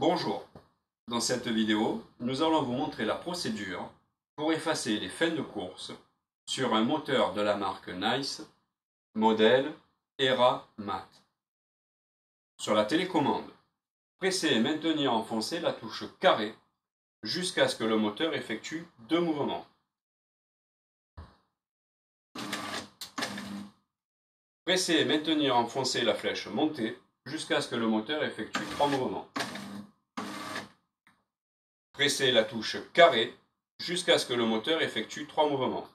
Bonjour, dans cette vidéo, nous allons vous montrer la procédure pour effacer les fins de course sur un moteur de la marque Nice, modèle ERA Mat. Sur la télécommande, pressez et maintenez enfoncé la touche carré jusqu'à ce que le moteur effectue deux mouvements. Pressez et maintenez enfoncé la flèche montée jusqu'à ce que le moteur effectue trois mouvements. Pressez la touche carré jusqu'à ce que le moteur effectue trois mouvements.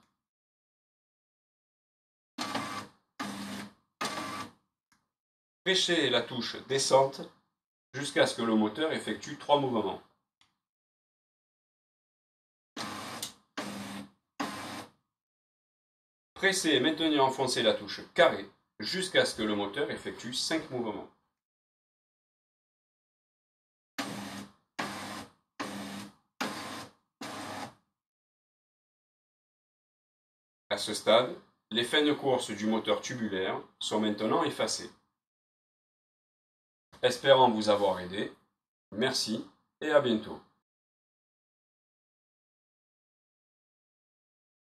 Pressez la touche descente jusqu'à ce que le moteur effectue trois mouvements. Pressez et maintenez enfoncé la touche carré jusqu'à ce que le moteur effectue cinq mouvements. À ce stade, les fins de course du moteur tubulaire sont maintenant effacées. Espérant vous avoir aidé, merci et à bientôt.